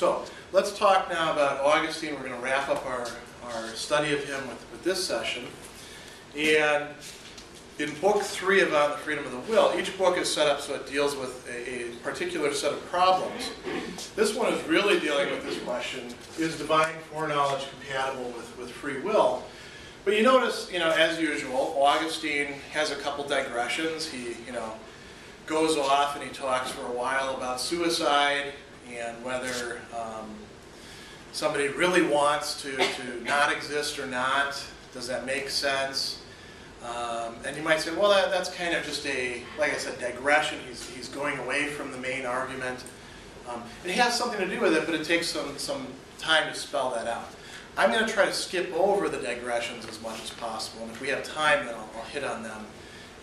So let's talk now about Augustine. We're going to wrap up our, our study of him with, with this session. And in book three about the Freedom of the Will, each book is set up so it deals with a, a particular set of problems. This one is really dealing with this question, is divine foreknowledge compatible with, with free will? But you notice, you know, as usual, Augustine has a couple digressions. He, you know, goes off and he talks for a while about suicide and whether um, somebody really wants to, to not exist or not. Does that make sense? Um, and you might say, well, that, that's kind of just a, like I said, digression. He's, he's going away from the main argument. Um, it has something to do with it, but it takes some, some time to spell that out. I'm going to try to skip over the digressions as much as possible, and if we have time, then I'll, I'll hit on them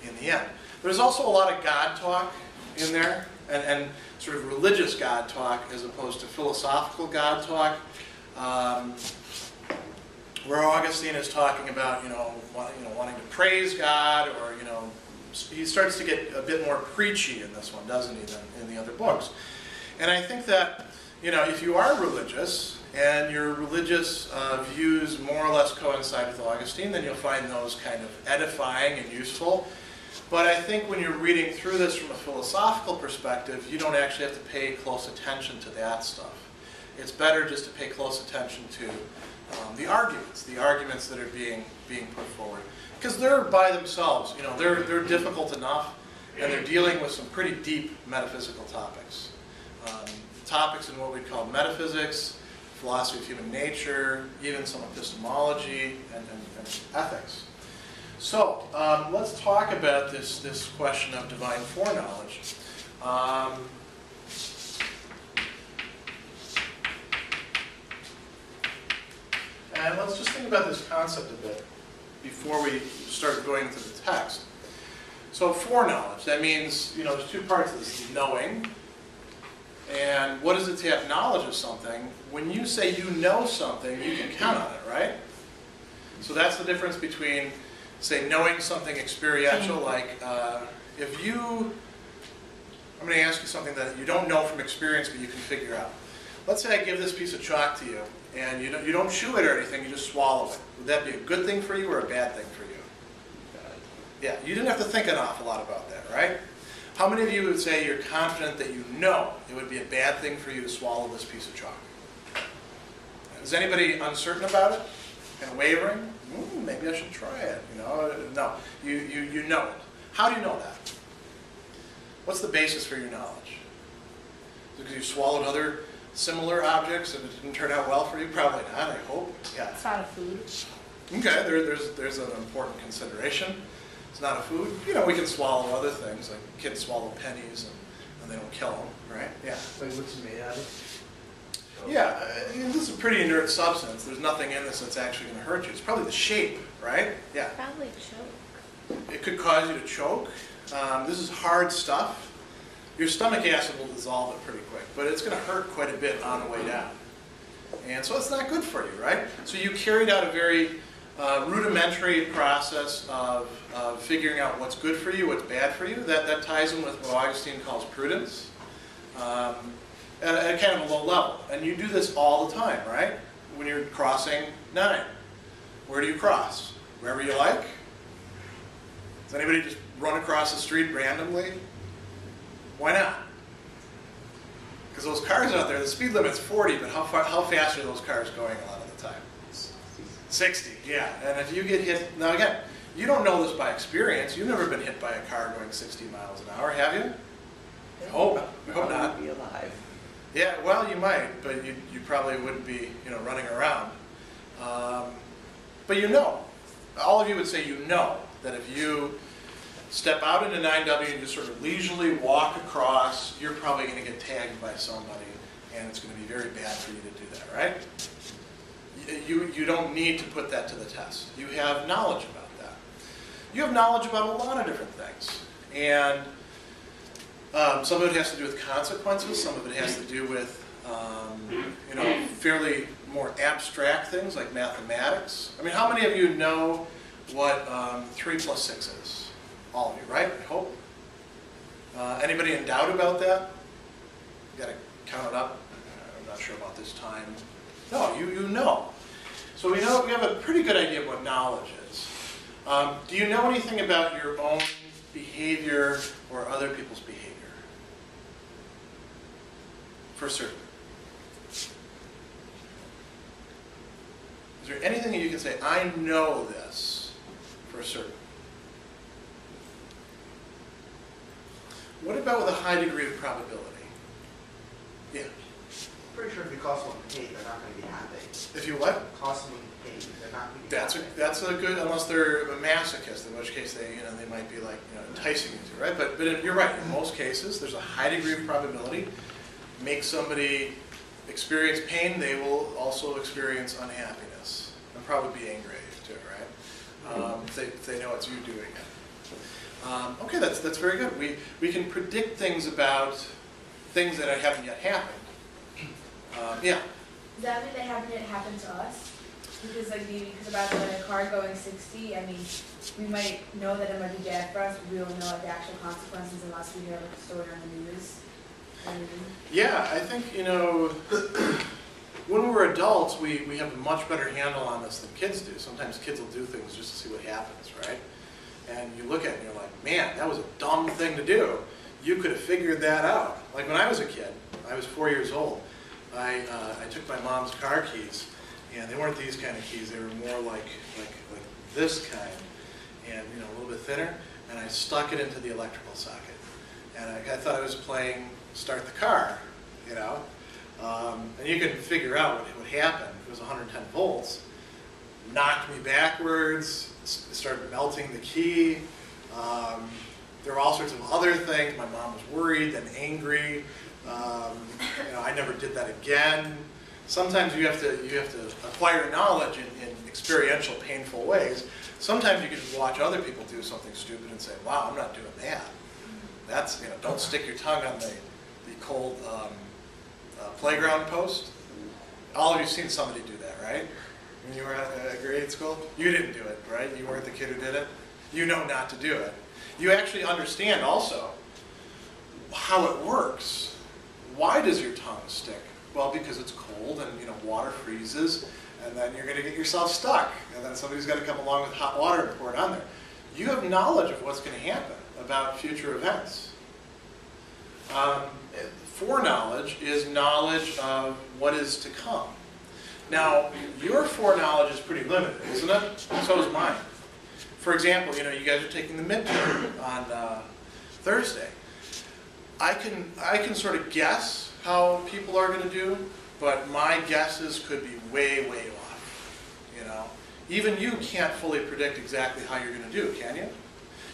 in the end. There's also a lot of God talk in there, and, and sort of religious God talk as opposed to philosophical God talk. Um, where Augustine is talking about, you know, want, you know, wanting to praise God, or you know, he starts to get a bit more preachy in this one, doesn't he, than in the other books? And I think that, you know, if you are religious and your religious uh, views more or less coincide with Augustine, then you'll find those kind of edifying and useful. But I think when you're reading through this from a philosophical perspective, you don't actually have to pay close attention to that stuff. It's better just to pay close attention to um, the arguments, the arguments that are being being put forward, because they're by themselves, you know, they're they're difficult enough, and they're dealing with some pretty deep metaphysical topics, um, topics in what we'd call metaphysics, philosophy of human nature, even some epistemology and, and, and ethics. So um, let's talk about this this question of divine foreknowledge. Um, And let's just think about this concept a bit before we start going into the text. So foreknowledge, that means, you know, there's two parts of this, knowing, and what is it to have knowledge of something? When you say you know something, you can count on it, right? So that's the difference between, say, knowing something experiential, like uh, if you, I'm going to ask you something that you don't know from experience, but you can figure out. Let's say I give this piece of chalk to you, and you don't, you don't chew it or anything, you just swallow it. Would that be a good thing for you or a bad thing for you? Yeah, you didn't have to think an awful lot about that, right? How many of you would say you're confident that you know it would be a bad thing for you to swallow this piece of chalk? Is anybody uncertain about it and wavering? Mm, maybe I should try it. You know, no, you, you, you know it. How do you know that? What's the basis for your knowledge? Because you swallowed other similar objects and it didn't turn out well for you? Probably not, I hope. Yeah. It's not a food. Okay, there, there's, there's an important consideration. It's not a food. You know, we can swallow other things, like kids swallow pennies and, and they don't kill them, right? Yeah. Like what's made out of? Yeah, I mean, this is a pretty inert substance. There's nothing in this that's actually going to hurt you. It's probably the shape, right? Yeah. Probably choke. It could cause you to choke. Um, this is hard stuff. Your stomach acid will dissolve it pretty quick, but it's going to hurt quite a bit on the way down. And so it's not good for you, right? So you carried out a very uh, rudimentary process of, of figuring out what's good for you, what's bad for you. That, that ties in with what Augustine calls prudence um, at, a, at kind of a low level. And you do this all the time, right? When you're crossing nine. Where do you cross? Wherever you like? Does anybody just run across the street randomly? Why not? Because those cars out there, the speed limit's 40, but how, far, how fast are those cars going a lot of the time? 60, yeah. And if you get hit, now again, you don't know this by experience. You've never been hit by a car going 60 miles an hour, have you? I hope, I oh, hope not. Be alive. Yeah, well, you might, but you, you probably wouldn't be, you know, running around. Um, but you know, all of you would say you know that if you step out into 9W and just sort of leisurely walk across, you're probably going to get tagged by somebody, and it's going to be very bad for you to do that, right? You, you don't need to put that to the test. You have knowledge about that. You have knowledge about a lot of different things. And um, some of it has to do with consequences, some of it has to do with um, you know, fairly more abstract things like mathematics. I mean, how many of you know what um, 3 plus 6 is? All of you, right? I hope. Uh, anybody in doubt about that? You got to count it up. I'm not sure about this time. No, you, you know. So we know, we have a pretty good idea of what knowledge is. Um, do you know anything about your own behavior or other people's behavior? For certain. Is there anything that you can say, I know this for certain? What about with a high degree of probability? Yeah. Pretty sure if you cost someone paid, they're not gonna be happy. If you what? Cost someone paid, they're not gonna be That's a, happy. that's a good, unless they're a masochist, in which case they, you know, they might be like, you know, enticing you to, right? But, but you're right, in most cases, there's a high degree of probability. Make somebody experience pain, they will also experience unhappiness, and probably be angry too, right? Um, if they, if they know it's you doing it. Um, okay, that's, that's very good. We, we can predict things about things that haven't yet happened. Um, yeah, Does that mean that haven't yet happened to us? Because like maybe, because about the car going sixty, I mean, we might know that it might be bad for us, but we don't know like the actual consequences unless we hear a story on the news. Yeah, I think, you know, when we're adults, we, we have a much better handle on this than kids do. Sometimes kids will do things just to see what happens, right? And you look at it and you're like, man, that was a dumb thing to do. You could have figured that out. Like when I was a kid, I was four years old, I, uh, I took my mom's car keys, and they weren't these kind of keys, they were more like, like, like this kind, and, you know, a little bit thinner, and I stuck it into the electrical socket. And I, I thought I was playing start the car, you know? Um, and you can figure out what, what happened. It was 110 volts. Knocked me backwards, started melting the key. Um, there were all sorts of other things. My mom was worried and angry. Um, you know, I never did that again. Sometimes you have to you have to acquire knowledge in, in experiential, painful ways. Sometimes you can watch other people do something stupid and say, "Wow, I'm not doing that." That's you know, don't stick your tongue on the the cold um, uh, playground post. All of you've seen somebody do that, right? When you were at uh, grade school, you didn't do it, right? You weren't the kid who did it. You know not to do it. You actually understand also how it works. Why does your tongue stick? Well, because it's cold and you know water freezes, and then you're going to get yourself stuck, and then somebody's got to come along with hot water and pour it on there. You have knowledge of what's going to happen about future events. Um, foreknowledge is knowledge of what is to come. Now, your foreknowledge is pretty limited, isn't it? So is mine. For example, you know, you guys are taking the midterm on uh, Thursday. I can I can sort of guess how people are going to do, but my guesses could be way way off. You know, even you can't fully predict exactly how you're going to do, can you?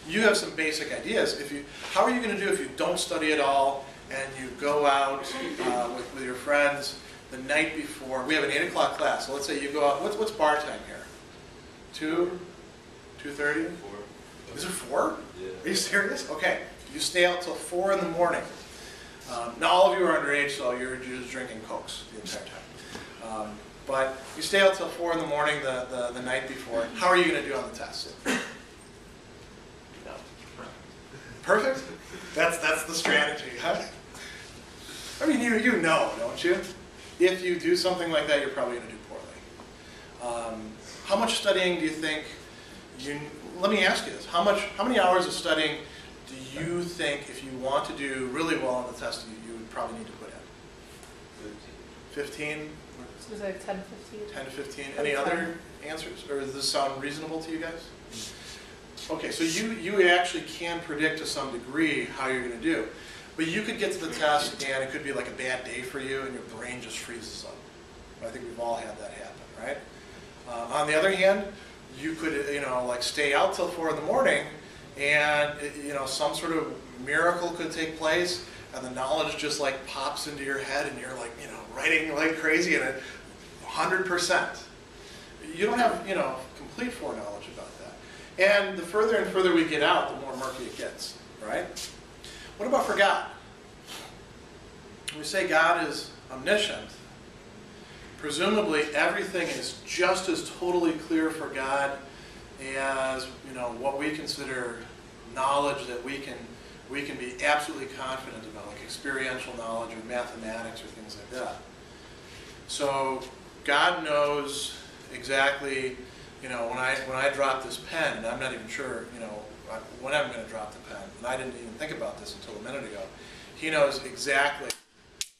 You have some basic ideas. If you, how are you going to do if you don't study at all and you go out uh, with, with your friends the night before? We have an eight o'clock class. So let's say you go out. What's what's bar time here? Two, two thirty. 4. Is it four? Yeah. Are you serious? Okay. You stay out till four in the morning. Um, now all of you are underage, so you're just drinking cokes the entire time. Um, but you stay out till four in the morning the, the, the night before. How are you going to do on the test? Perfect. That's that's the strategy, huh? I mean, you you know, don't you? If you do something like that, you're probably going to do poorly. Um, how much studying do you think you? Let me ask you this: How much? How many hours of studying do you think, if you want to do really well on the test, you, you would probably need to put in? Fifteen. So it was like 10, 15? 10 to 15. Any other answers? Or does this sound reasonable to you guys? Okay, so you, you actually can predict to some degree how you're going to do. But you could get to the test and it could be like a bad day for you and your brain just freezes up. I think we've all had that happen, right? Uh, on the other hand, you could, you know, like stay out till 4 in the morning and, you know, some sort of miracle could take place and the knowledge just like pops into your head and you're like, you know, writing like crazy and it 100%. You don't have, you know, complete foreknowledge. And the further and further we get out, the more murky it gets, right? What about for God? We say God is omniscient, presumably everything is just as totally clear for God as, you know, what we consider knowledge that we can we can be absolutely confident about, like experiential knowledge or mathematics or things like that. So God knows exactly, you know, when I, when I drop this pen, and I'm not even sure, you know, when I'm gonna drop the pen, and I didn't even think about this until a minute ago. He knows exactly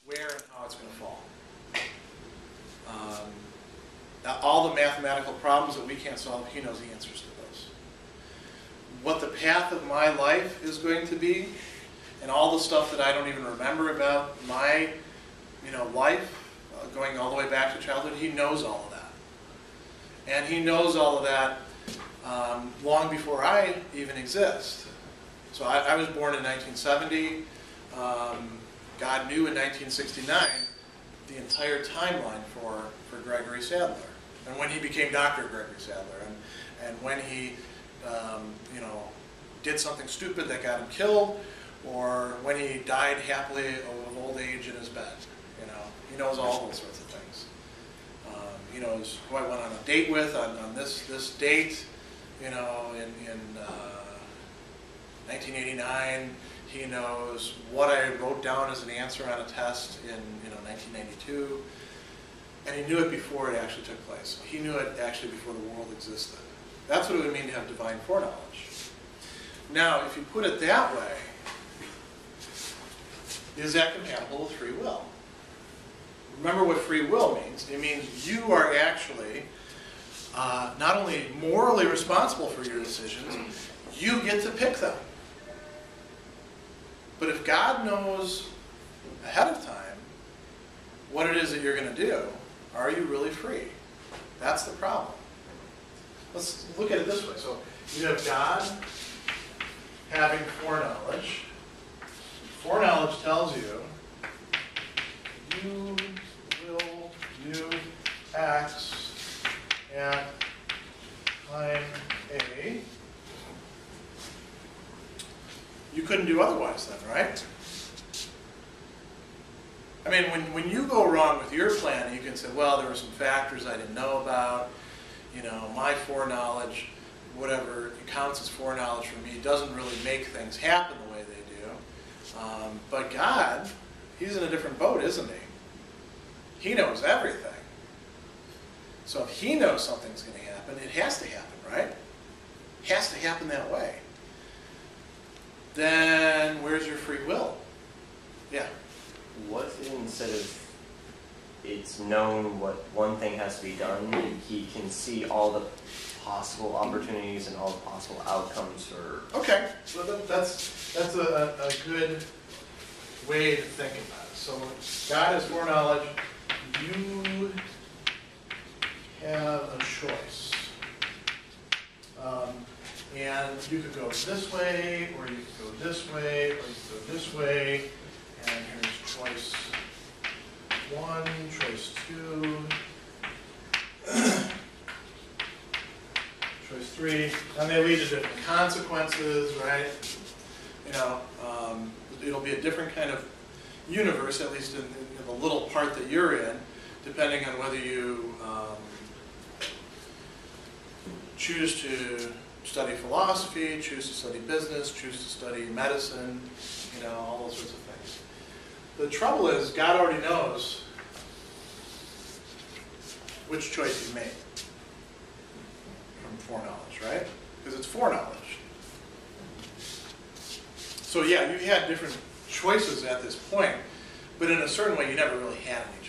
where and how it's gonna fall. Um, all the mathematical problems that we can't solve, he knows the answers to those. What the path of my life is going to be, and all the stuff that I don't even remember about my, you know, life, uh, going all the way back to childhood, he knows all of. And he knows all of that um, long before I even exist. So I, I was born in 1970. Um, God knew in 1969 the entire timeline for, for Gregory Sadler. And when he became Dr. Gregory Sadler, and, and when he, um, you know, did something stupid that got him killed, or when he died happily of old age in his bed. You know, he knows all those sorts of Um, he knows who I went on a date with on, on this, this date, you know, in, in uh, 1989. He knows what I wrote down as an answer on a test in, you know, 1992. And he knew it before it actually took place. He knew it actually before the world existed. That's what it would mean to have divine foreknowledge. Now, if you put it that way, is that compatible with free will? Remember what free will means. It means you are actually uh, not only morally responsible for your decisions, you get to pick them. But if God knows ahead of time what it is that you're going to do, are you really free? That's the problem. Let's look at it this way. So you have God having foreknowledge. Foreknowledge tells you you do X at time A. You couldn't do otherwise then, right? I mean, when, when you go wrong with your plan, you can say, well, there were some factors I didn't know about. You know, my foreknowledge, whatever counts as foreknowledge for me, doesn't really make things happen the way they do. Um, but God, He's in a different boat, isn't He? He knows everything. So if He knows something's going to happen, it has to happen, right? It has to happen that way. Then where's your free will? Yeah. What if instead of it's known what one thing has to be done, he can see all the possible opportunities and all the possible outcomes for Okay, so that's, that's a, a good way to think about it. So God has foreknowledge, you have a choice. Um, and you could go this way, or you could go this way, or you could go this way, and here's choice one, choice two, choice three, and they lead to different consequences, right? You know, um, it'll be a different kind of universe, at least in, in the little part that you're in, depending on whether you um, choose to study philosophy, choose to study business, choose to study medicine, you know, all those sorts of things. The trouble is, God already knows which choice you made from foreknowledge, right? Because it's foreknowledge. So yeah, you had different choices at this point, but in a certain way, you never really had any.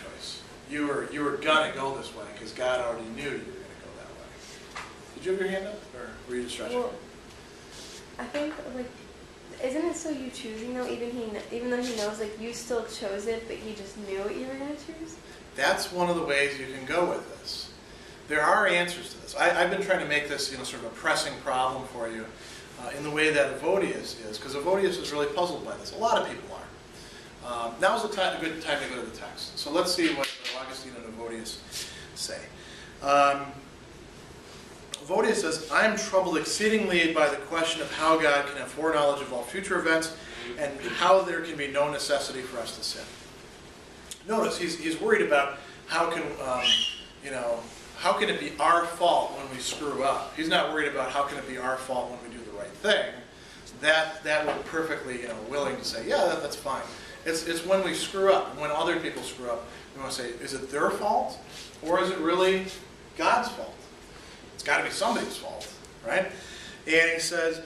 You were you were gonna go this way because God already knew you were gonna go that way. Did you have your hand up, or were you just stretching? Well, I think like, isn't it still you choosing though? Even he, even though he knows, like you still chose it, but you just knew what you were gonna choose. That's one of the ways you can go with this. There are answers to this. I, I've been trying to make this, you know, sort of a pressing problem for you uh, in the way that Evodius is, because Evodius is really puzzled by this. A lot of people are. Um, now's the time, a good time to go to the text. So let's see what Augustine and Evodius say. Um, says, I am troubled exceedingly by the question of how God can have foreknowledge of all future events and how there can be no necessity for us to sin. Notice he's, he's worried about how can, um, you know, how can it be our fault when we screw up? He's not worried about how can it be our fault when we do the right thing. that, that we're perfectly, you know, willing to say, yeah, that, that's fine. It's, it's when we screw up, when other people screw up, we want to say, is it their fault? Or is it really God's fault? It's got to be somebody's fault, right? And he says,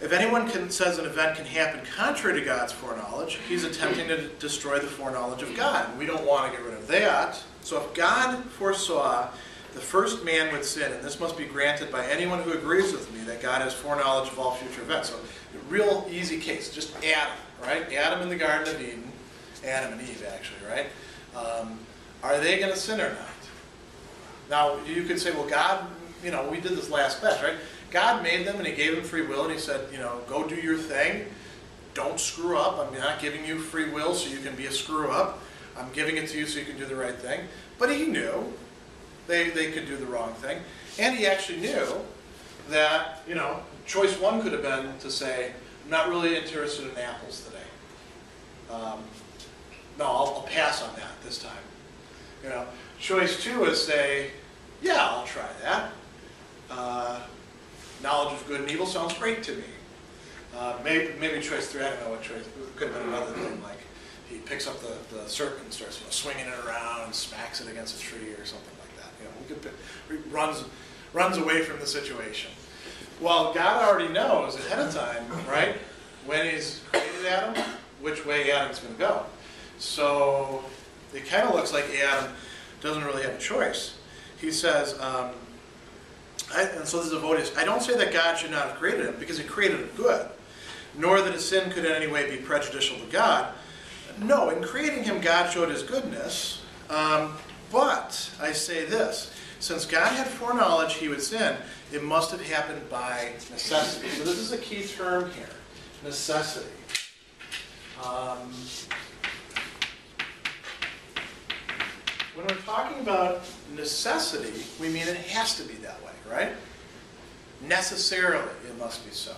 if anyone can, says an event can happen contrary to God's foreknowledge, he's attempting to destroy the foreknowledge of God. We don't want to get rid of that. So if God foresaw the first man would sin, and this must be granted by anyone who agrees with me that God has foreknowledge of all future events. So, real easy case, just Adam, right? Adam in the Garden of Eden, Adam and Eve, actually, right? Um, are they going to sin or not? Now, you could say, well, God, you know, we did this last batch, right? God made them and He gave them free will, and He said, you know, go do your thing. Don't screw up. I'm not giving you free will so you can be a screw up. I'm giving it to you so you can do the right thing. But He knew they, they could do the wrong thing. And He actually knew that, you know, choice one could have been to say, I'm not really interested in apples today. Um, no, I'll, I'll pass on that this time. You know, choice two is say, yeah, I'll try that. Uh, knowledge of good and evil sounds great to me. Uh, maybe, maybe choice three, I don't know what choice, it could have been another thing, like he picks up the, the serpent and starts you know, swinging it around and smacks it against a tree or something like that. You know, we could he runs, runs away from the situation. Well, God already knows ahead of time, right, when he's created Adam, which way Adam's going to go. So it kind of looks like Adam doesn't really have a choice. He says, um, I, and so this is a vote. I don't say that God should not have created him because he created him good, nor that his sin could in any way be prejudicial to God. No, in creating him, God showed his goodness. Um, but I say this since God had foreknowledge he would sin, it must have happened by necessity. So this is a key term here necessity. Um, when we're talking about necessity, we mean it has to be that way, right? Necessarily, it must be so.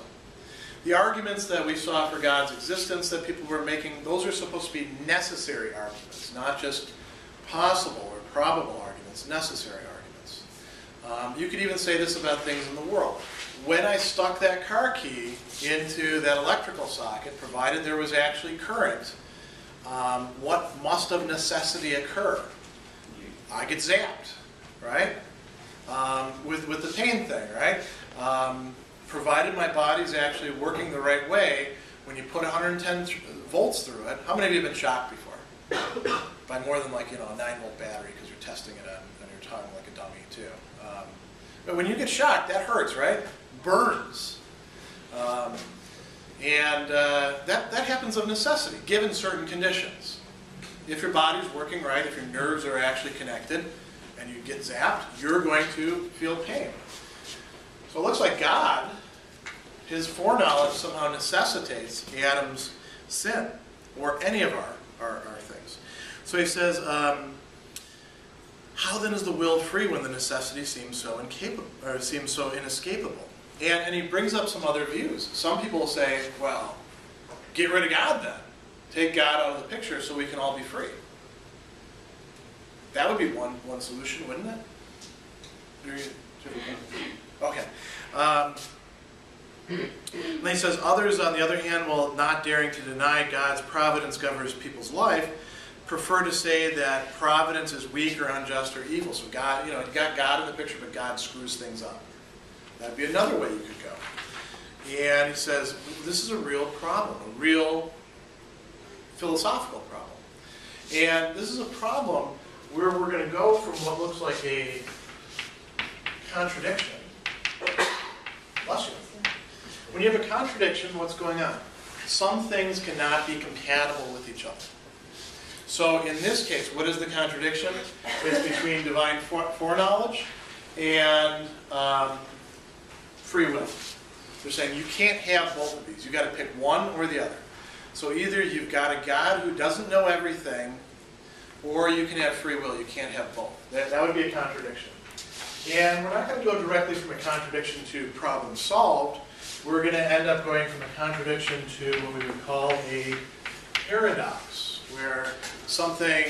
The arguments that we saw for God's existence that people were making, those are supposed to be necessary arguments, not just possible or probable arguments, necessary arguments. Um, you could even say this about things in the world. When I stuck that car key into that electrical socket, provided there was actually current, um, what must of necessity occur? I get zapped, right? Um, with, with the pain thing, right? Um, provided my body's actually working the right way, when you put 110 th volts through it, how many of you have been shocked before? By more than like, you know, a 9 volt battery because you're testing it on, on your tongue like a dummy too. Um, but when you get shocked, that hurts, right? Burns. Um, and uh, that, that happens of necessity, given certain conditions. If your body's working right, if your nerves are actually connected, and you get zapped, you're going to feel pain. So it looks like God, his foreknowledge somehow necessitates Adam's sin, or any of our, our, our things. So he says, um, how then is the will free when the necessity seems so incapable, or seems so inescapable? And, and he brings up some other views. Some people say, well, get rid of God then. Take God out of the picture so we can all be free. That would be one, one solution, wouldn't it? Okay. Um, and he says, others, on the other hand, while not daring to deny God's providence governs people's life, prefer to say that providence is weak or unjust or evil. So God, you know, you got God in the picture, but God screws things up. That'd be another way you could go. And he says, this is a real problem, a real philosophical problem. And this is a problem where we're going to go from what looks like a contradiction. Bless you. When you have a contradiction, what's going on? Some things cannot be compatible with each other. So in this case, what is the contradiction? It's between divine foreknowledge and um, free will. They're saying you can't have both of these. You've got to pick one or the other. So either you've got a God who doesn't know everything, or you can have free will. You can't have both. That, that would be a contradiction. And we're not going to go directly from a contradiction to problem solved. We're going to end up going from a contradiction to what we would call a paradox, where something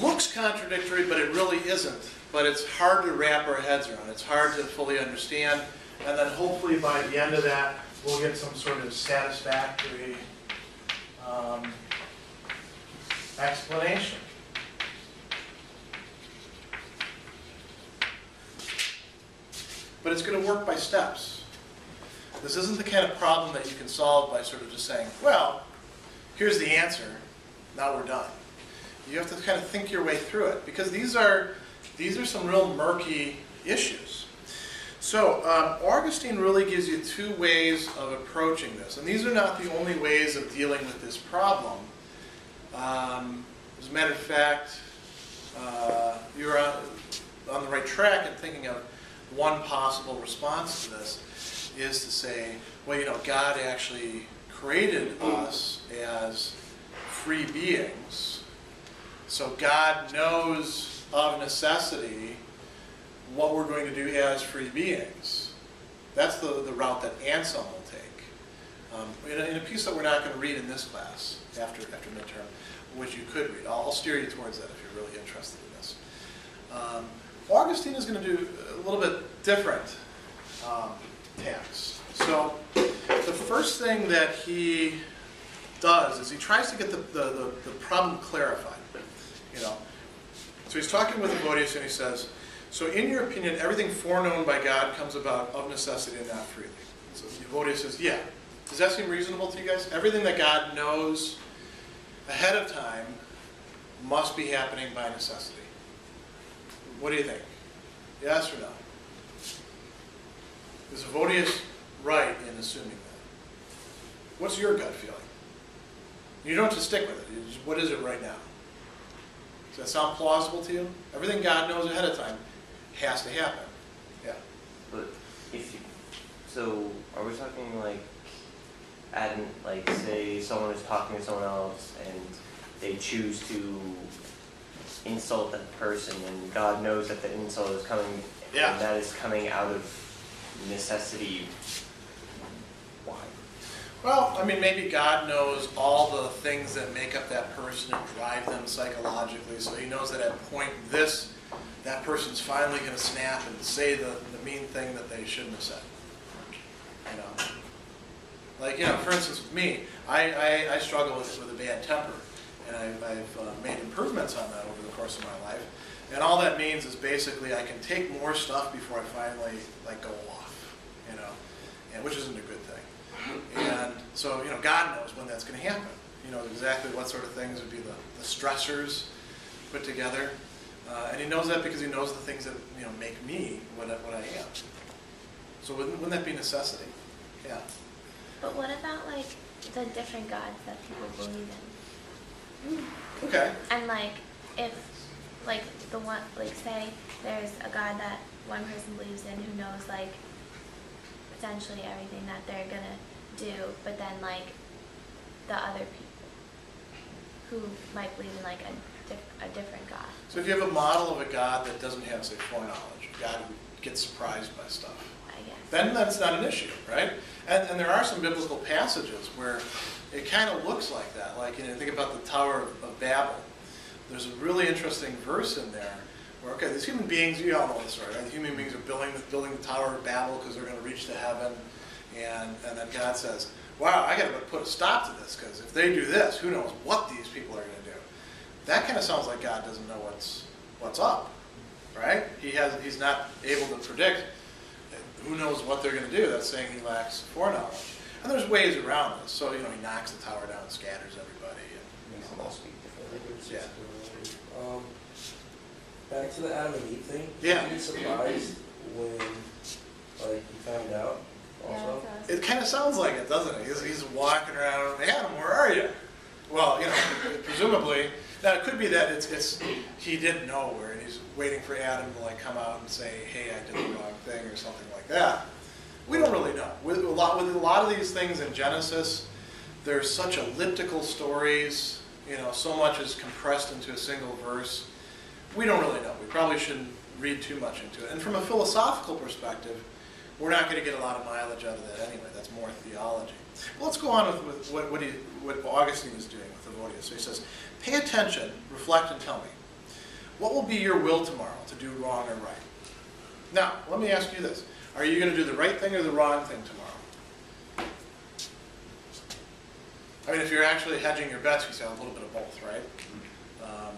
looks contradictory, but it really isn't. But it's hard to wrap our heads around. It's hard to fully understand. And then hopefully by the end of that we'll get some sort of satisfactory um, explanation. But it's going to work by steps. This isn't the kind of problem that you can solve by sort of just saying, well, here's the answer, now we're done. You have to kind of think your way through it, because these are, these are some real murky issues. So, um, Augustine really gives you two ways of approaching this, and these are not the only ways of dealing with this problem. Um, as a matter of fact, uh, you're on, on the right track in thinking of one possible response to this is to say, well, you know, God actually created us as free beings. So God knows of necessity what we're going to do as free beings. That's the, the route that Anselm will take. Um, in, a, in a piece that we're not going to read in this class after, after midterm, which you could read. I'll, I'll steer you towards that if you're really interested in this. Um, Augustine is going to do a little bit different um, tax. So the first thing that he does is he tries to get the, the, the, the problem clarified. You know, so he's talking with Evodius and he says, so in your opinion, everything foreknown by God comes about of necessity and not freely. So Evodius says, yeah. Does that seem reasonable to you guys? Everything that God knows ahead of time must be happening by necessity. What do you think? Yes or no? Is Evodius right in assuming that? What's your gut feeling? You don't have to stick with it. Just- what is it right now? Does that sound plausible to you? Everything God knows ahead of time has to happen. Yeah. But if you, so are we talking like, adding, like say someone is talking to someone else and they choose to insult that person and God knows that the insult is coming Yeah. and that is coming out of necessity. Why? Well, I mean, maybe God knows all the things that make up that person and drive them psychologically, so he knows that at point this, that person's finally going to snap and say the, the mean thing that they shouldn't have said. You know? Like, you know, for instance, with me, I, I, I struggle with, with a bad temper, and I've, I've uh, made improvements on that over the course of my life. And all that means is basically I can take more stuff before I finally, like, go off, you know, and which isn't a good thing. And so, you know, God knows when that's going to happen. You know exactly what sort of things would be the, the stressors put together. Uh, and he knows that because he knows the things that, you know, make me what I, what I am. So wouldn't, wouldn't that be necessity? Yeah. But what about like the different gods that people believe in? Okay. And like if like the one like say there's a god that one person believes in who knows like potentially everything that they're gonna do, but then like the other people who might believe in like a, a different god. So if you have a model of a God that doesn't have, say, foreknowledge, a God who gets surprised by stuff, then that's not an issue, right? And, and there are some biblical passages where it kind of looks like that. Like, you know, think about the Tower of, of Babel. There's a really interesting verse in there where, okay, these human beings, you all know this story, right? The human beings are building, the- building the Tower of Babel because they're going to reach to heaven. And, and then God says, wow, I got to put a stop to this because if they do this, who knows what these people are going to do. That kind of sounds like God doesn't know what's, what's up, right? He has, he's not able to predict who knows what they're going to do. That's saying he lacks foreknowledge. And there's ways around this. So, you know, he knocks the tower down, scatters everybody. And, Makes them all speak differently. Yeah. Um, back to the Adam and Eve thing. Yeah. Were you surprised when, like, you found out Yeah, also? that's awesome. it kind of sounds like it, doesn't it? He's, he's walking around, Adam, where are you? Well, you know, presumably, now it could be that it's, it's he didn't know where, and he's waiting for Adam to like come out and say, "Hey, I did the wrong thing" or something like that. We don't really know. With a lot, with a lot of these things in Genesis, there's such elliptical stories. You know, so much is compressed into a single verse. We don't really know. We probably shouldn't read too much into it. And from a philosophical perspective, we're not going to get a lot of mileage out of that anyway. That's more theology. Well, let's go on with, with what, what, he, what Augustine is doing with Evodius. So he says, pay attention, reflect, and tell me. What will be your will tomorrow to do wrong or right? Now, let me ask you this. Are you going to do the right thing or the wrong thing tomorrow? I mean, if you're actually hedging your bets, you say a little bit of both, right? Um,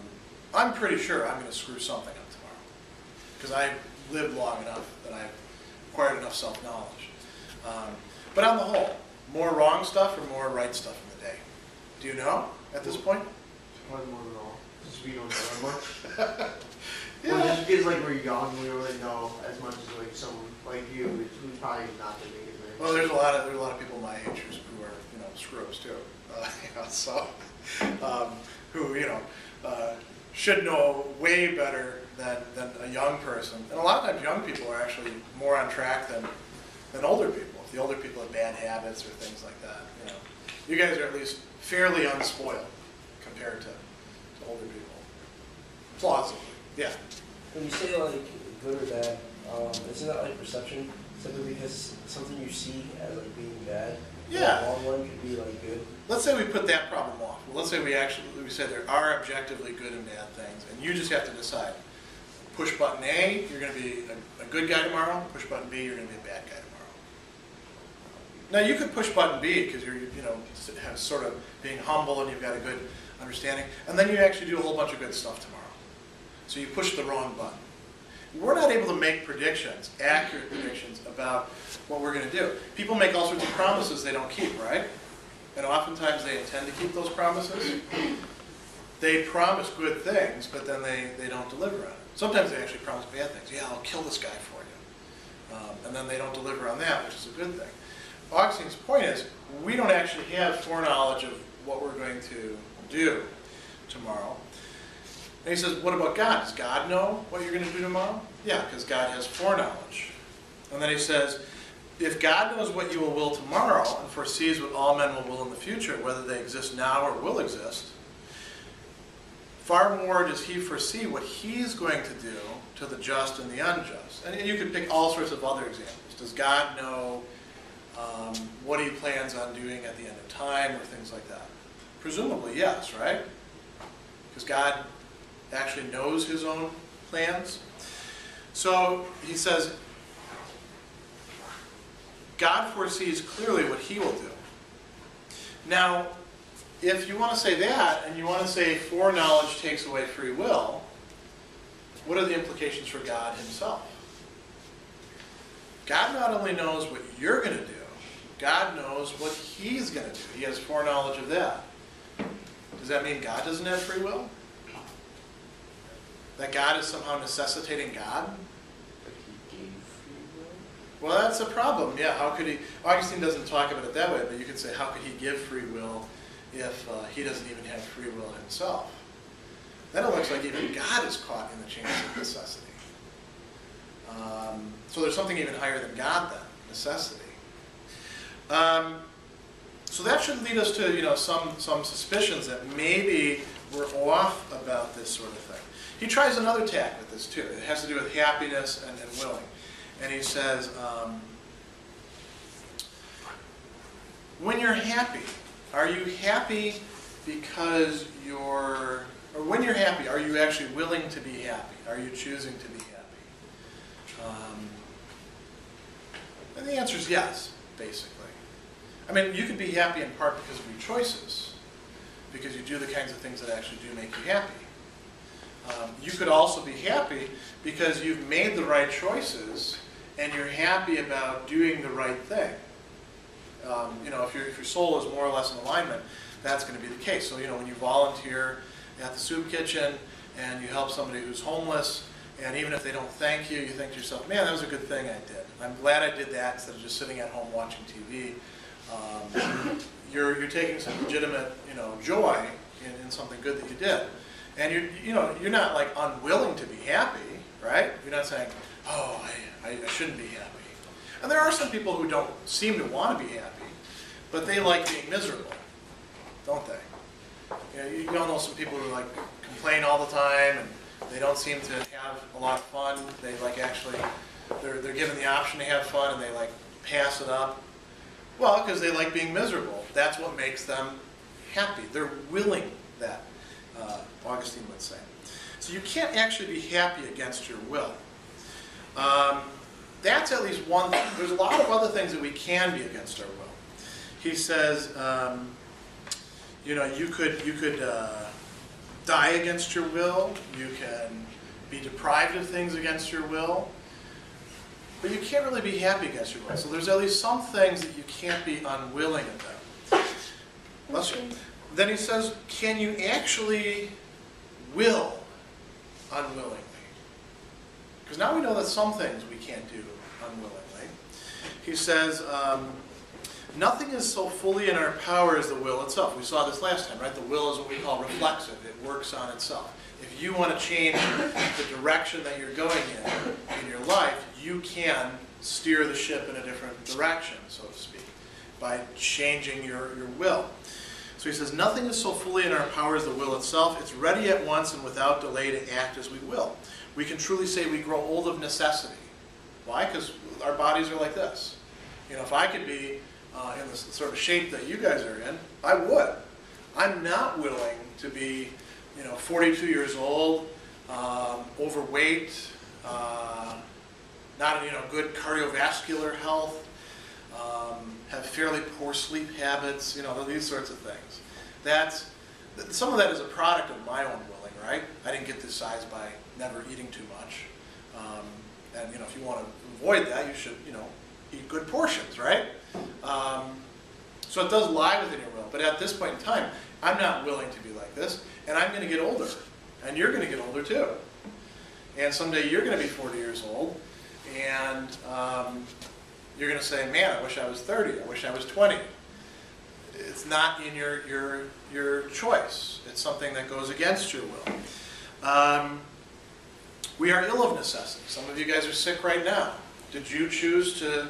I'm pretty sure I'm gonna screw something up tomorrow. Because I've lived long enough that I've acquired enough self-knowledge. Um, But on the whole, more wrong stuff or more right stuff in the day? Do you know at this point? Probably more than all, we don't know much. Yeah. Well, just because like we're young, we don't really know as much as like someone like you, who's probably not the biggest man. Well, there's a lot of, there's a lot of people my age who's- who are, you know, screw-ups too. Uh, you know, so, um, who, you know, uh, should know way better than, than a young person. And a lot of times, young people are actually more on track than, than older people. If the older people have bad habits or things like that, you know. You guys are at least fairly unspoiled compared to, to older people. Plausibly, yeah. When you say like good or bad, um, isn't that like perception? Simply because something you see as like being bad, Yeah. in the long run could be like good. Let's say we put that problem off. Well, let's say we actually, we say there are objectively good and bad things, and you just have to decide. Push button A, you're gonna be a, a good guy tomorrow, push button B, you're gonna be a bad guy tomorrow. Now, you could push button B, because you're, you know, have sort of being humble and you've got a good understanding, and then you actually do a whole bunch of good stuff tomorrow. So you push the wrong button. We're not able to make predictions, accurate predictions about what we're gonna do. People make all sorts of promises they don't keep, right? And oftentimes they intend to keep those promises. They promise good things, but then they, they don't deliver on it. Sometimes they actually promise bad things. Yeah, I'll kill this guy for you. Um, and then they don't deliver on that, which is a good thing. Augustine's point is, we don't actually have foreknowledge of what we're going to do tomorrow. And he says, what about God? Does God know what you're going to do tomorrow? Yeah, because God has foreknowledge. And then he says, if God knows what you will will tomorrow and foresees what all men will will in the future, whether they exist now or will exist, far more does he foresee what he's going to do to the just and the unjust. And you could pick all sorts of other examples. Does God know um, what he plans on doing at the end of time or things like that? Presumably, yes, right? Because God actually knows his own plans. So he says, God foresees clearly what he will do. Now, if you want to say that, and you want to say foreknowledge takes away free will, what are the implications for God himself? God not only knows what you're going to do, God knows what he's going to do. He has foreknowledge of that. Does that mean God doesn't have free will? That God is somehow necessitating God? But he gave free will? Well, that's a problem, yeah. How could he, Augustine doesn't talk about it that way, but you could say, how could he give free will if uh, he doesn't even have free will himself? Then it looks like even God is caught in the chains of necessity. Um, so there's something even higher than God then, necessity. Um, so that should lead us to, you know, some, some suspicions that maybe we're off about this sort of thing. He tries another tack with this too. It has to do with happiness and, and willing. And he says, um, when you're happy, are you happy because you're, or when you're happy, are you actually willing to be happy? Are you choosing to be happy? Um, and the answer is yes, basically. I mean, you could be happy in part because of your choices, because you do the kinds of things that actually do make you happy. Um, you could also be happy because you've made the right choices and you're happy about doing the right thing. Um, you know, if, if your soul is more or less in alignment, that's going to be the case. So, you know, when you volunteer at the soup kitchen and you help somebody who's homeless, and even if they don't thank you, you think to yourself, man, that was a good thing I did. I'm glad I did that instead of just sitting at home watching TV. Um, you're, you're taking some legitimate, you know, joy in, in something good that you did. And you're, you know, you're not like unwilling to be happy, right? You're not saying, oh, I, I, I shouldn't be happy. And there are some people who don't seem to want to be happy, but they like being miserable, don't they? You know, you all know some people who like complain all the time and they don't seem to have a lot of fun. They like actually, they're, they're given the option to have fun and they like pass it up. Well, because they like being miserable. That's what makes them happy. They're willing that, uh, Augustine would say. So you can't actually be happy against your will. Um, that's at least one thing. There's a lot of other things that we can be against our will. He says, um, You know, you could, you could uh, die against your will, you can be deprived of things against your will, but you can't really be happy against your will. So there's at least some things that you can't be unwilling about. Bless you. Then he says, can you actually will unwillingly? Because now we know that some things we can't do unwillingly. He says, um, nothing is so fully in our power as the will itself. We saw this last time, right? The will is what we call reflexive. It works on itself. If you want to change the direction that you're going in in your life, you can steer the ship in a different direction, so to speak, by changing your, your will. So he says, nothing is so fully in our power as the will itself. It's ready at once and without delay to act as we will. We can truly say we grow old of necessity. Why? Because our bodies are like this. You know, if I could be uh, in the sort of shape that you guys are in, I would. I'm not willing to be, you know, 42 years old, um, overweight, uh, not you know, good cardiovascular health, um, have fairly poor sleep habits, you know, these sorts of things. That's, some of that is a product of my own willing, right? I didn't get this size by never eating too much. Um, and, you know, if you want to avoid that, you should, you know, eat good portions, right? Um, so it does lie within your will. But at this point in time, I'm not willing to be like this, and I'm going to get older. And you're going to get older too. And someday you're going to be 40 years old, and um, you're going to say, man, I wish I was 30. I wish I was 20. It's not in your, your, your choice. It's something that goes against your will. Um, we are ill of necessity. Some of you guys are sick right now. Did you choose to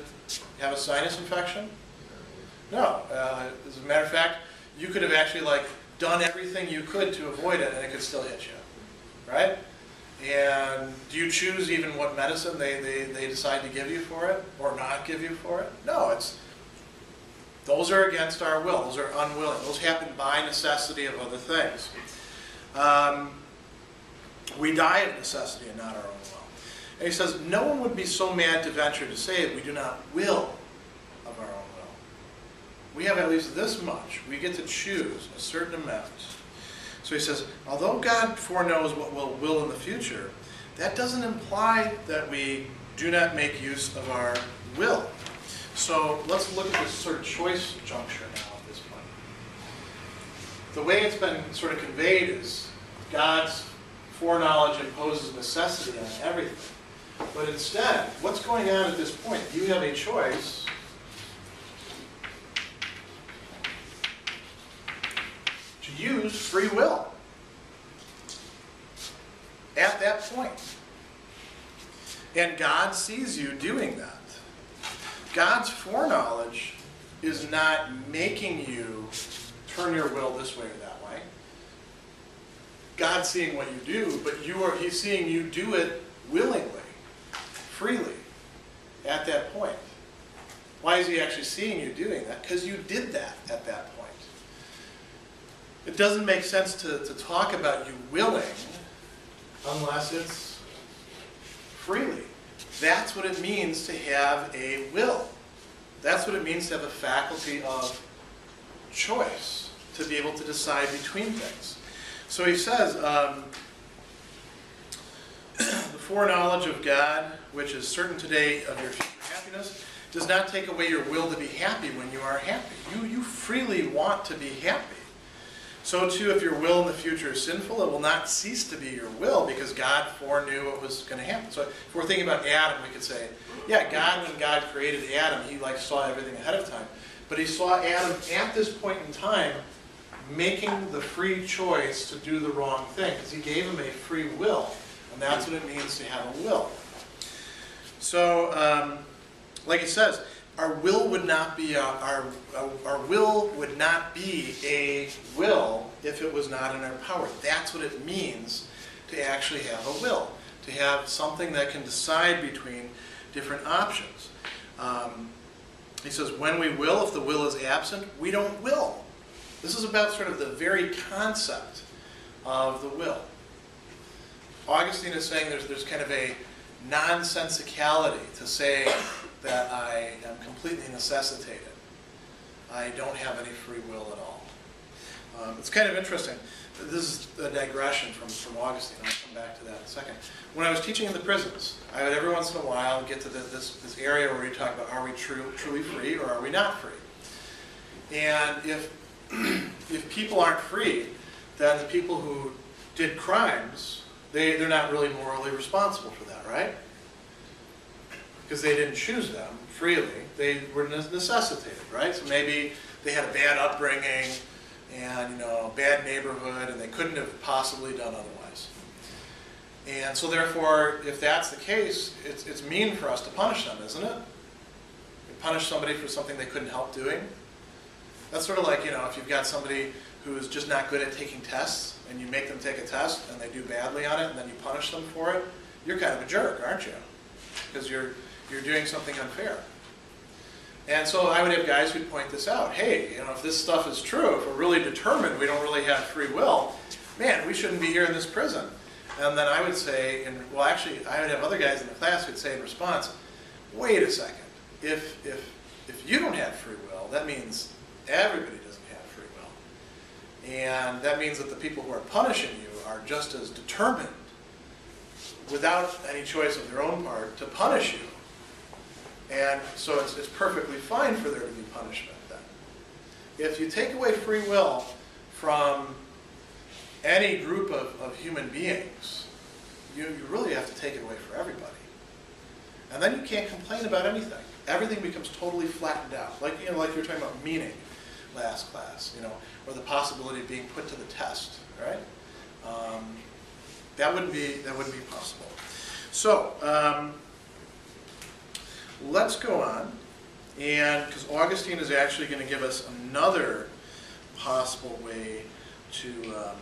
have a sinus infection? No. Uh, as a matter of fact, you could have actually like done everything you could to avoid it, and it could still hit you, right? And do you choose even what medicine they, they, they decide to give you for it or not give you for it? No, it's those are against our will. Those are unwilling. Those happen by necessity of other things. Um, we die of necessity and not our own will. And he says, no one would be so mad to venture to say it we do not will of our own will. We have at least this much. We get to choose a certain amount. So he says, although God foreknows what we'll will in the future, that doesn't imply that we do not make use of our will. So let's look at this sort of choice juncture now at this point. The way it's been sort of conveyed is God's foreknowledge imposes necessity on everything. But instead, what's going on at this point? You have a choice use free will at that point. And God sees you doing that. God's foreknowledge is not making you turn your will this way or that way. God's seeing what you do, but you are He's seeing you do it willingly, freely, at that point. Why is He actually seeing you doing that? Because you did that at that point. It doesn't make sense to, to talk about you willing unless it's freely. That's what it means to have a will. That's what it means to have a faculty of choice, to be able to decide between things. So he says, um, the foreknowledge of God, which is certain today of your future happiness, does not take away your will to be happy when you are happy. You, you freely want to be happy. So too, if your will in the future is sinful, it will not cease to be your will because God foreknew what was going to happen. So if we're thinking about Adam, we could say, yeah, God, when God created Adam, he like saw everything ahead of time. But he saw Adam at this point in time making the free choice to do the wrong thing because he gave him a free will. And that's what it means to have a will. So, um, like it says, our will would not be a, our, our will would not be a will if it was not in our power. That's what it means to actually have a will, to have something that can decide between different options. Um, he says, when we will, if the will is absent, we don't will. This is about sort of the very concept of the will. Augustine is saying there's, there's kind of a nonsensicality to say that I am completely necessitated. I don't have any free will at all. Um, it's kind of interesting. This is a digression from, from Augustine. I'll come back to that in a second. When I was teaching in the prisons, I would every once in a while get to the, this, this area where we talk about are we true, truly free or are we not free? And if, if people aren't free, then the people who did crimes, they, they're not really morally responsible for that, right? Because they didn't choose them freely, they were necessitated, right? So maybe they had a bad upbringing and, you know, bad neighborhood, and they couldn't have possibly done otherwise. And so therefore, if that's the case, it's, it's mean for us to punish them, isn't it? We punish somebody for something they couldn't help doing. That's sort of like, you know, if you've got somebody who is just not good at taking tests, and you make them take a test, and they do badly on it, and then you punish them for it, you're kind of a jerk, aren't you? Because you're, you're doing something unfair. And so I would have guys who'd point this out. Hey, you know, if this stuff is true, if we're really determined we don't really have free will, man, we shouldn't be here in this prison. And then I would say, and well, actually, I would have other guys in the class who'd say in response, wait a second. If, if, if you don't have free will, that means everybody doesn't have free will. And that means that the people who are punishing you are just as determined, without any choice of their own part, to punish you. And so it's, it's perfectly fine for there to be punishment then. If you take away free will from any group of, of human beings, you, you really have to take it away for everybody. And then you can't complain about anything. Everything becomes totally flattened out. Like, you know, like you were talking about meaning last class, you know, or the possibility of being put to the test, right? Um, that wouldn't be, that wouldn't be possible. So, um, let's go on, and, because Augustine is actually going to give us another possible way to, um,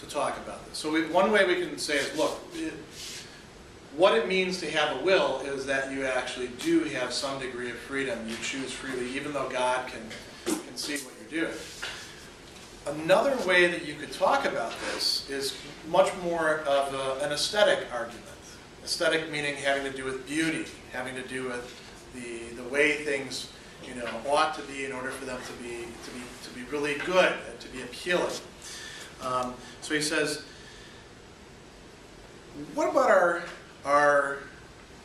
to talk about this. So we, one way we can say is, look, it, what it means to have a will is that you actually do have some degree of freedom. You choose freely, even though God can, can see what you're doing. Another way that you could talk about this is much more of a, an aesthetic argument. Aesthetic meaning having to do with beauty, having to do with the, the way things you know, ought to be in order for them to be, to be, to be really good and to be appealing. Um, so he says, what about our, our,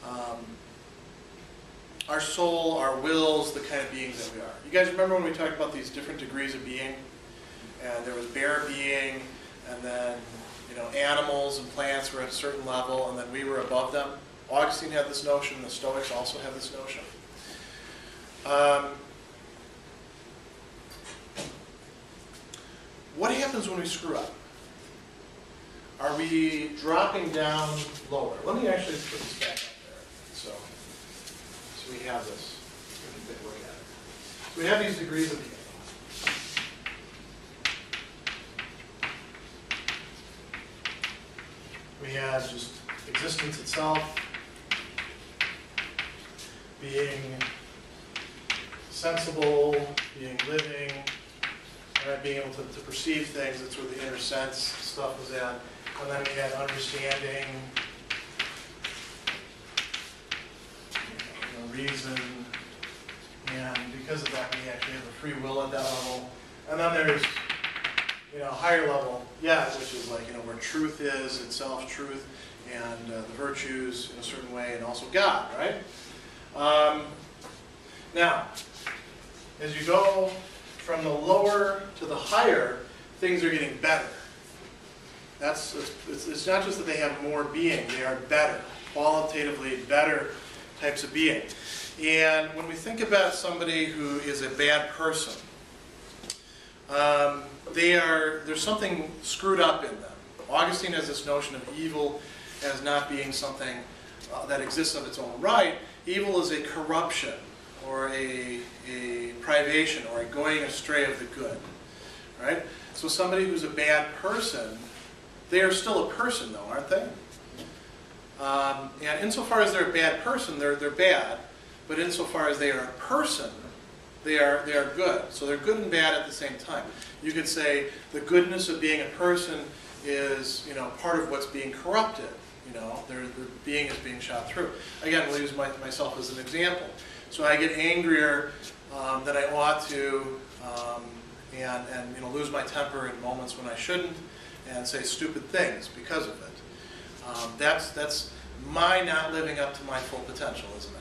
um, our soul, our wills, the kind of beings that we are? You guys remember when we talked about these different degrees of being? And there was bare being, and then you know, animals and plants were at a certain level, and then we were above them. Augustine had this notion, the Stoics also had this notion. Um, what happens when we screw up? Are we dropping down lower? Let me actually put this back up there. So, so we have this. So we have these degrees of being. We have just existence itself, being sensible, being living, right, being able to, to perceive things, that's where the inner sense stuff was at. And then we had understanding, you know, reason, and because of that, we actually have a free will at that level. And then there's, you know, higher level, yeah, which is like, you know, where truth is itself, truth, and uh, the virtues in a certain way, and also God, right? Um, now, as you go from the lower to the higher, things are getting better. That's it's, it's not just that they have more being; they are better, qualitatively better types of being. And when we think about somebody who is a bad person, um, they are there's something screwed up in them. Augustine has this notion of evil as not being something uh, that exists of its own right. Evil is a corruption or a, a privation or a going astray of the good. Right? So somebody who's a bad person, they are still a person though, aren't they? Um, and insofar as they're a bad person, they're, they're bad. But insofar as they are a person, they are, they are good. So they're good and bad at the same time. You could say the goodness of being a person is, you know, part of what's being corrupted. You know, their, their being is being shot through. Again, I'll use my, myself as an example. So I get angrier um, than I ought to, um, and, and, you know, lose my temper in moments when I shouldn't, and say stupid things because of it. Um, That's, that's my not living up to my full potential, isn't it?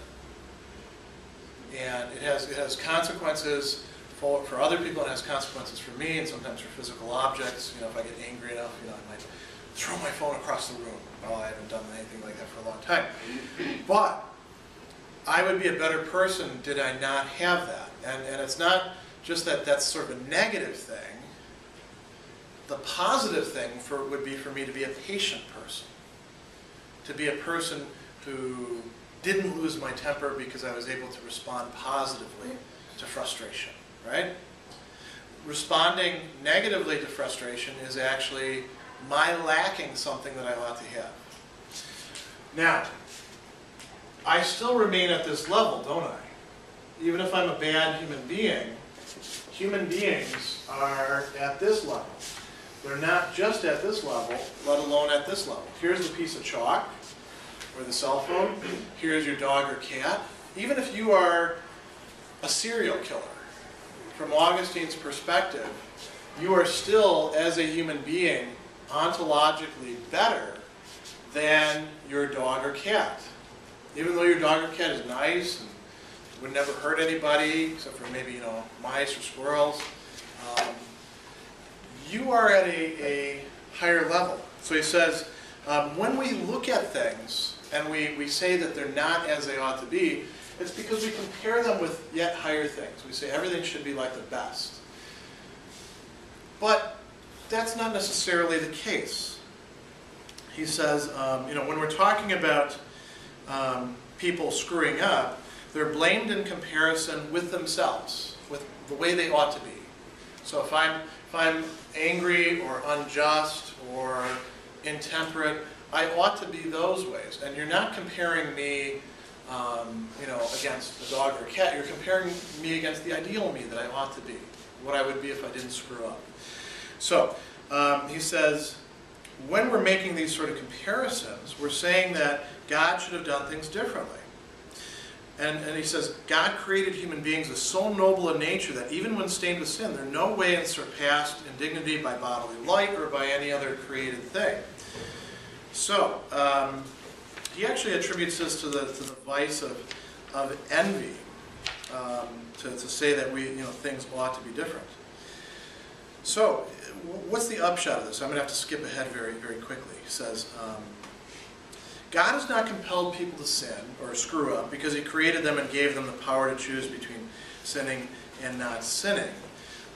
And it has, it has consequences for, for other people, it has consequences for me, and sometimes for physical objects. You know, if I get angry enough, you know, I might throw my phone across the room. Well, I haven't done anything like that for a long time. But I would be a better person did I not have that. And, and it's not just that that's sort of a negative thing. The positive thing for, would be for me to be a patient person. To be a person who didn't lose my temper because I was able to respond positively to frustration, right? Responding negatively to frustration is actually my lacking something that I ought to have. Now, I still remain at this level, don't I? Even if I'm a bad human being, human beings are at this level. They're not just at this level, let alone at this level. Here's the piece of chalk, or the cell phone. Here's your dog or cat. Even if you are a serial killer, from Augustine's perspective, you are still, as a human being, ontologically better than your dog or cat. Even though your dog or cat is nice and would never hurt anybody, except for maybe, you know, mice or squirrels, um, you are at a, a higher level. So he says, um, when we look at things and we, we say that they're not as they ought to be, it's because we compare them with yet higher things. We say everything should be like the best. But that's not necessarily the case. He says, um, you know, when we're talking about um, people screwing up, they're blamed in comparison with themselves, with the way they ought to be. So if I'm, if I'm angry or unjust or intemperate, I ought to be those ways. And you're not comparing me, um, you know, against a dog or a cat. You're comparing me against the ideal me that I ought to be, what I would be if I didn't screw up. So um, he says, when we're making these sort of comparisons, we're saying that God should have done things differently. And, and he says, God created human beings with so noble a nature that even when stained with sin, they're no way surpassed in dignity by bodily light or by any other created thing. So, um, he actually attributes this to the, to the vice of, of envy, um, to, to say that we, you know, things ought to be different. So, what's the upshot of this? I'm going to have to skip ahead very, very quickly. He says, um, God has not compelled people to sin or screw up because he created them and gave them the power to choose between sinning and not sinning.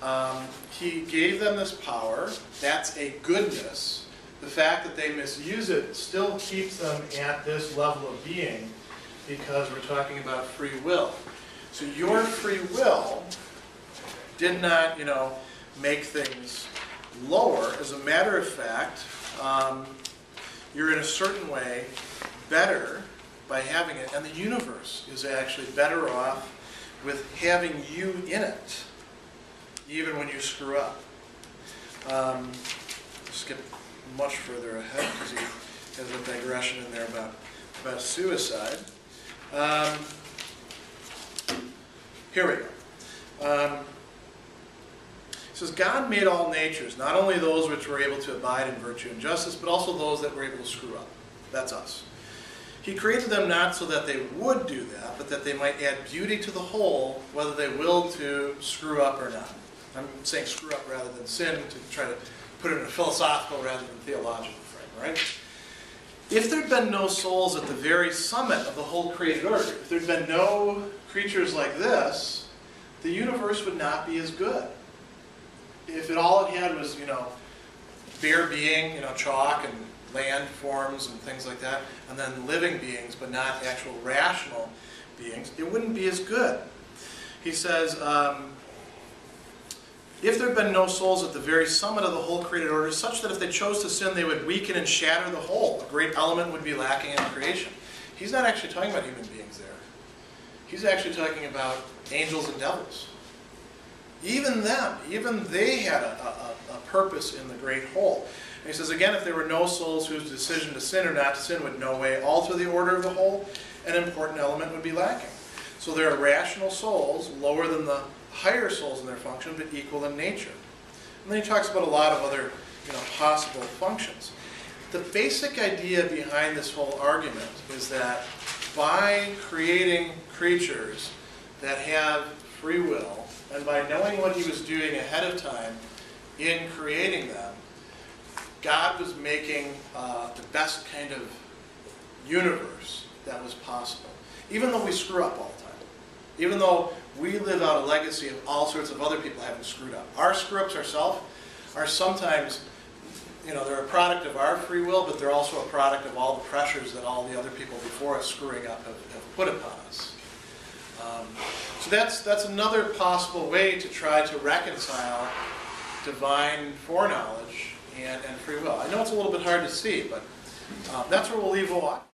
Um, he gave them this power. That's a goodness. The fact that they misuse it still keeps them at this level of being because we're talking about free will. So your free will did not, you know, make things lower. As a matter of fact, um, you're in a certain way better by having it, and the universe is actually better off with having you in it, even when you screw up. Um, skip much further ahead because he has a digression in there about, about suicide. Um, here we go. Um, it says, God made all natures, not only those which were able to abide in virtue and justice, but also those that were able to screw up. That's us. He created them not so that they would do that, but that they might add beauty to the whole, whether they will to screw up or not. I'm saying screw up rather than sin to try to put it in a philosophical rather than theological frame, right? If there'd been no souls at the very summit of the whole created order, if there'd been no creatures like this, the universe would not be as good if it all it had was, you know, bare being, you know, chalk and land forms and things like that, and then living beings, but not actual rational beings, it wouldn't be as good. He says, um, if there had been no souls at the very summit of the whole created order, such that if they chose to sin, they would weaken and shatter the whole. A great element would be lacking in creation. He's not actually talking about human beings there. He's actually talking about angels and devils. Even them, even they had a, a, a purpose in the great whole. And he says, again, if there were no souls whose decision to sin or not to sin would no way alter the order of the whole, an important element would be lacking. So there are rational souls lower than the higher souls in their function, but equal in nature. And then he talks about a lot of other, you know, possible functions. The basic idea behind this whole argument is that by creating creatures that have free will, and by knowing what he was doing ahead of time in creating them, God was making uh, the best kind of universe that was possible. Even though we screw up all the time. Even though we live out a legacy of all sorts of other people having screwed up. Our screw ups ourselves are sometimes, you know, they're a product of our free will, but they're also a product of all the pressures that all the other people before us screwing up have, have put upon us. Um, so that's, that's another possible way to try to reconcile divine foreknowledge and, and free will. I know it's a little bit hard to see, but uh, that's where we'll leave off.